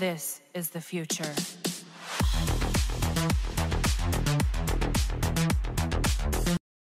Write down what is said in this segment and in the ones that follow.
This is the future.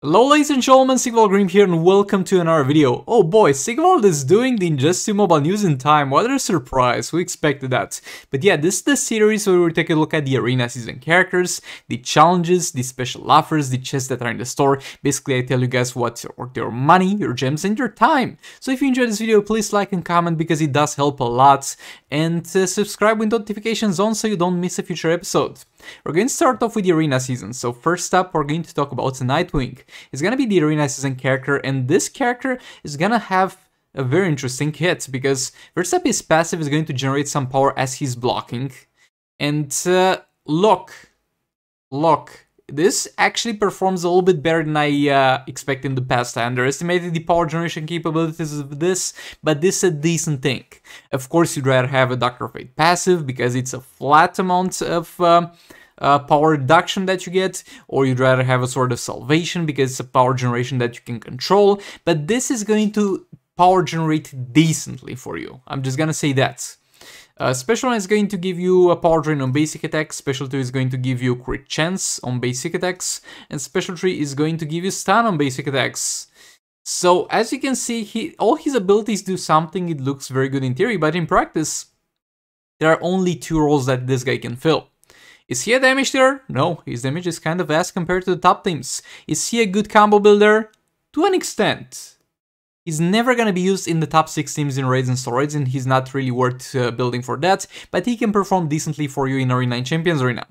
Hello ladies and gentlemen, Sigvald Grim here and welcome to another video. Oh boy, Sigvald is doing the Injustice Mobile news in time, what a surprise, we expected that. But yeah, this is the series where we take a look at the arena season characters, the challenges, the special offers, the chests that are in the store. Basically I tell you guys what's worth your money, your gems and your time. So if you enjoyed this video, please like and comment because it does help a lot. And uh, subscribe with notifications on so you don't miss a future episode. We're going to start off with the arena season. So first up, we're going to talk about the Nightwing. It's gonna be the arena season character, and this character is gonna have a very interesting hit because first up, his passive is going to generate some power as he's blocking. And uh, look, look, this actually performs a little bit better than I uh, expected in the past. I underestimated the power generation capabilities of this, but this is a decent thing. Of course, you'd rather have a Doctor Fate passive because it's a flat amount of uh, uh, power reduction that you get, or you'd rather have a Sword of Salvation because it's a power generation that you can control, but this is going to power generate decently for you. I'm just gonna say that. Uh, special 1 is going to give you a power drain on basic attacks, Special 2 is going to give you crit chance on basic attacks, and Special 3 is going to give you stun on basic attacks. So as you can see, he, all his abilities do something, it looks very good in theory, but in practice, there are only two roles that this guy can fill. Is he a damage dealer? No, his damage is kind of ass compared to the top teams. Is he a good combo builder? To an extent. He's never gonna be used in the top 6 teams in raids and steroids and he's not really worth uh, building for that, but he can perform decently for you in Arena 9 Champions Arena.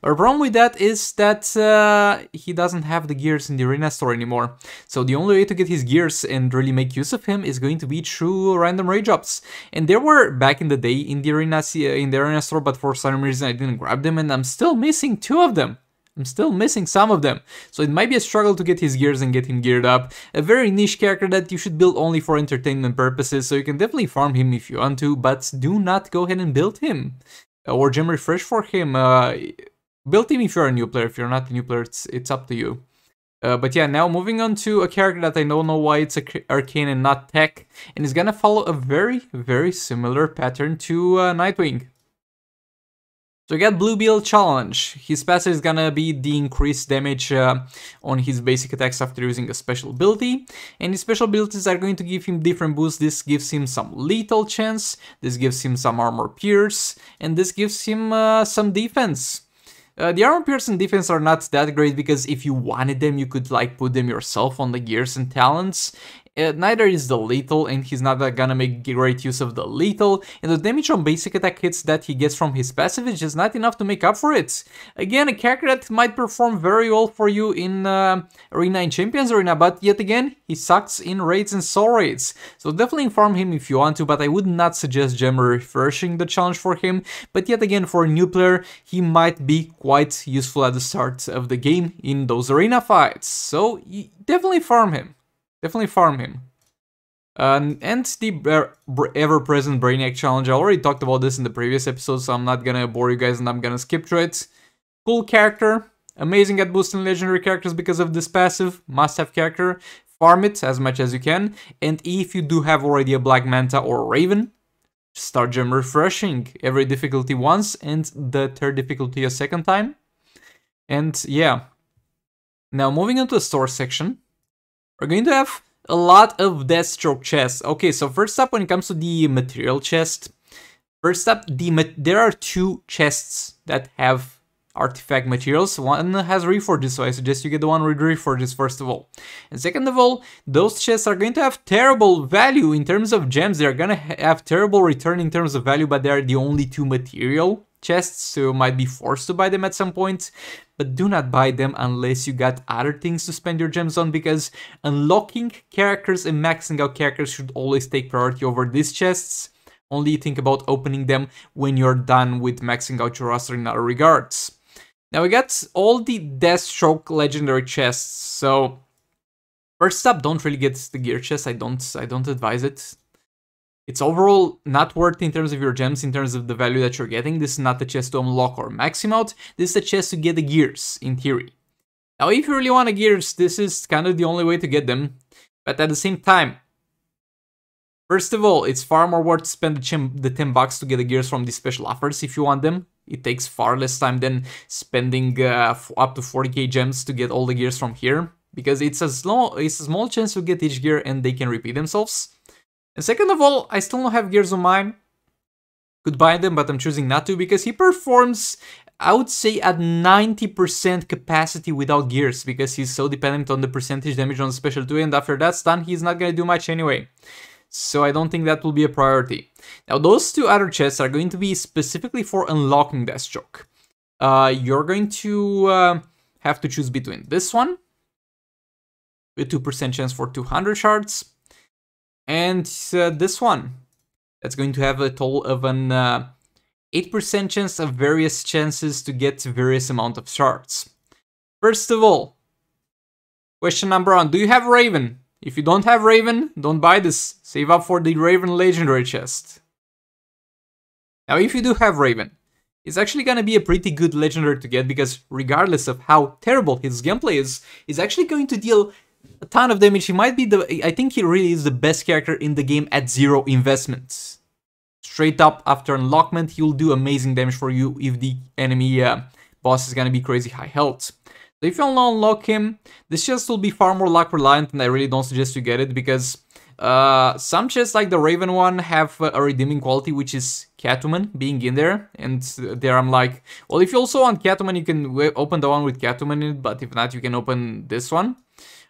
But the problem with that is that uh, he doesn't have the gears in the Arena store anymore. So the only way to get his gears and really make use of him is going to be through random raid drops. And there were back in the day in the Arena, uh, in the Arena store, but for some reason I didn't grab them and I'm still missing two of them. I'm still missing some of them, so it might be a struggle to get his gears and get him geared up. A very niche character that you should build only for entertainment purposes, so you can definitely farm him if you want to, but do not go ahead and build him. Or gem refresh for him. Uh, build him if you're a new player, if you're not a new player, it's, it's up to you. Uh, but yeah, now moving on to a character that I don't know why it's arcane and not tech, and is gonna follow a very, very similar pattern to uh, Nightwing. So get Blue Beetle Challenge. His passive is gonna be the increased damage uh, on his basic attacks after using a special ability. And his special abilities are going to give him different boosts. This gives him some lethal chance, this gives him some armor pierce, and this gives him uh, some defense. Uh, the armor pierce and defense are not that great because if you wanted them, you could like put them yourself on the gears and talents, uh, neither is the lethal and he's not gonna make great use of the lethal and the damage on basic attack hits that he gets from his passive is just not enough to make up for it. Again, a character that might perform very well for you in uh, Arena in Champions Arena, but yet again, he sucks in raids and solo raids. So definitely farm him if you want to, but I would not suggest gem refreshing the challenge for him. But yet again, for a new player, he might be quite useful at the start of the game in those arena fights. So definitely farm him. Definitely farm him. And the ever-present Brainiac challenge, I already talked about this in the previous episode, so I'm not gonna bore you guys and I'm gonna skip through it. Cool character, amazing at boosting legendary characters because of this passive, must-have character. Farm it as much as you can, and if you do have already a Black Manta or Raven, start gem refreshing every difficulty once and the third difficulty a second time. And yeah. Now moving on to the store section, we're going to have a lot of Deathstroke chests. Okay, so first up, when it comes to the material chest, first up, the there are two chests that have artifact materials. One has reforges, so I suggest you get the one with reforges first of all. And second of all, those chests are going to have terrible value in terms of gems. They're gonna have terrible return in terms of value, but they're the only two material chests, so you might be forced to buy them at some point, but do not buy them unless you got other things to spend your gems on, because unlocking characters and maxing out characters should always take priority over these chests. Only think about opening them when you're done with maxing out your roster in other regards. Now we got all the Deathstroke legendary chests, so first up, don't really get the gear chest. I don't, I don't advise it. It's overall not worth in terms of your gems, in terms of the value that you're getting. This is not a chest to unlock or max him out. This is a chest to get the gears, in theory. Now, if you really want the gears, this is kind of the only way to get them. But at the same time, First of all, it's far more worth to spend the, the 10 bucks to get the gears from these special offers if you want them. It takes far less time than spending uh, up to 40k gems to get all the gears from here, because it's a, slow, it's a small chance to get each gear and they can repeat themselves. And second of all, I still don't have gears on mine. Could buy them, but I'm choosing not to because he performs I would say at 90% capacity without gears because he's so dependent on the percentage damage on special 2 and after that's done he's not gonna do much anyway. So I don't think that will be a priority. Now those two other chests are going to be specifically for unlocking Deathstroke. Uh, you're going to uh, have to choose between this one with 2% chance for 200 shards and uh, this one that's going to have a total of an uh, 8% chance of various chances to get various amount of shards. First of all, question number one, do you have Raven? If you don't have Raven, don't buy this. Save up for the Raven Legendary chest. Now if you do have Raven, it's actually gonna be a pretty good Legendary to get because regardless of how terrible his gameplay is, he's actually going to deal a ton of damage. He might be the, I think he really is the best character in the game at zero investments straight up after unlockment, he'll do amazing damage for you if the enemy uh, boss is gonna be crazy high health. So if you unlock him, this chest will be far more luck reliant and I really don't suggest you get it because uh, some chests like the Raven one have a redeeming quality which is Catwoman being in there and there I'm like, well if you also want Catwoman you can open the one with Catwoman in it but if not you can open this one.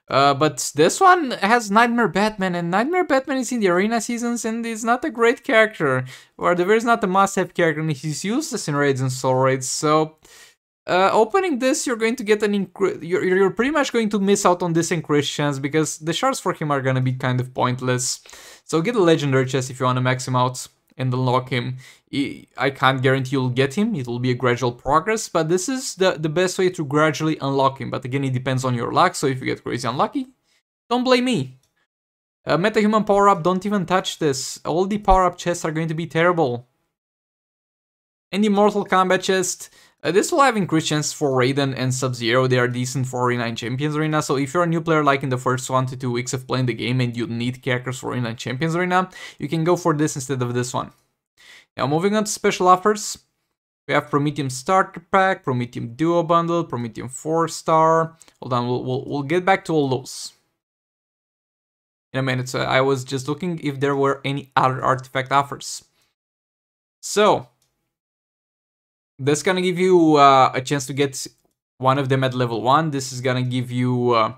Uh, but this one has Nightmare Batman, and Nightmare Batman is in the arena seasons and is not a great character, or the is not a must-have character, and he's useless in raids and solo raids, so... Uh, opening this, you're going to get an you're, you're pretty much going to miss out on this increased chance because the shards for him are gonna be kind of pointless. So get a legendary chest if you want to max him out and unlock him. I can't guarantee you'll get him, it will be a gradual progress, but this is the, the best way to gradually unlock him. But again, it depends on your luck, so if you get crazy unlucky, don't blame me. Uh, Metahuman power-up, don't even touch this. All the power-up chests are going to be terrible. And the Mortal Kombat chest, uh, this will have increased chance for Raiden and Sub-Zero, they are decent for Arena Champions Arena, so if you're a new player like in the first 1 to 2 weeks of playing the game and you need characters for Arena Champions Arena, you can go for this instead of this one. Now moving on to special offers, we have Promethium Starter Pack, Promethium Duo Bundle, Promethium 4 Star, hold on, we'll, we'll, we'll get back to all those. In a minute, so I was just looking if there were any other artifact offers. So, this is gonna give you uh, a chance to get one of them at level 1. This is gonna give you... Uh,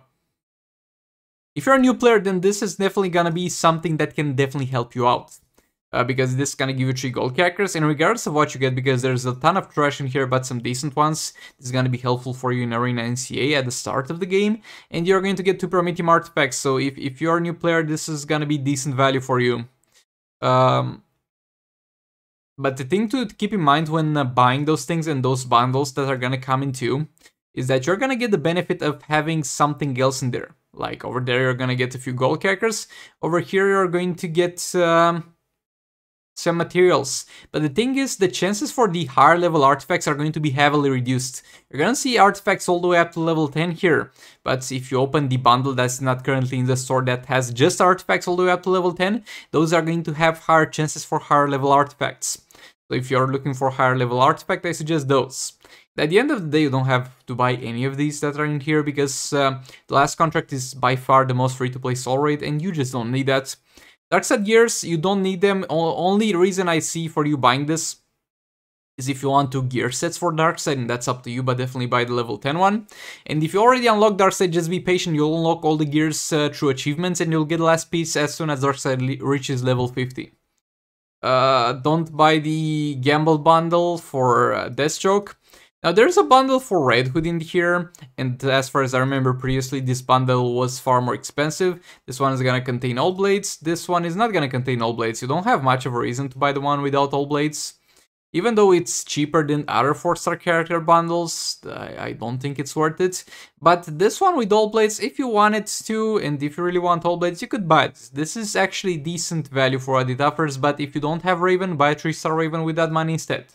if you're a new player, then this is definitely gonna be something that can definitely help you out. Uh, because this is gonna give you 3 gold characters, and regardless of what you get, because there's a ton of trash in here, but some decent ones, this is gonna be helpful for you in Arena NCA at the start of the game, and you're going to get 2 Promethium artifacts, so if, if you're a new player, this is gonna be decent value for you. Um, but the thing to keep in mind when uh, buying those things and those bundles that are gonna come into is that you're gonna get the benefit of having something else in there. Like over there, you're gonna get a few gold characters. Over here, you're going to get um, some materials. But the thing is, the chances for the higher level artifacts are going to be heavily reduced. You're gonna see artifacts all the way up to level 10 here. But if you open the bundle that's not currently in the store that has just artifacts all the way up to level 10, those are going to have higher chances for higher level artifacts. So if you're looking for higher level artifact, I suggest those. At the end of the day, you don't have to buy any of these that are in here because uh, the last contract is by far the most free-to-play solo raid and you just don't need that. Darkseid gears, you don't need them. O only reason I see for you buying this is if you want two gear sets for Darkseid, and that's up to you, but definitely buy the level 10 one. And if you already unlock Darkseid, just be patient, you'll unlock all the gears uh, through achievements, and you'll get the last piece as soon as Darkseid reaches level 50. Uh, don't buy the Gamble bundle for uh, Deathstroke. Now there's a bundle for Red Hood in here, and as far as I remember previously, this bundle was far more expensive. This one is gonna contain all blades, this one is not gonna contain all blades. You don't have much of a reason to buy the one without all blades. Even though it's cheaper than other 4-star character bundles, I, I, don't think it's worth it. But this one with all blades, if you wanted to, and if you really want all blades, you could buy it. This is actually decent value for what it offers, but if you don't have Raven, buy a 3-star Raven with that money instead.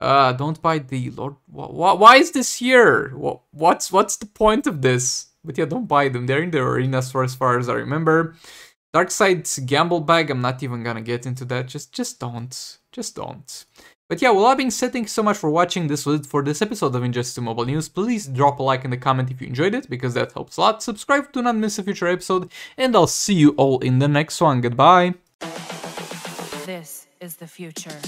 Uh, don't buy the Lord... Why, why is this here? What's, what's the point of this? But yeah, don't buy them. They're in the arena store as far as I remember. Darkseid's gamble bag, I'm not even gonna get into that. Just, just don't. Just don't. But yeah, well, that being said, thank you so much for watching. This was it for this episode of Injustice 2 Mobile News. Please drop a like in the comment if you enjoyed it, because that helps a lot. Subscribe to not miss a future episode, and I'll see you all in the next one. Goodbye. This is the future.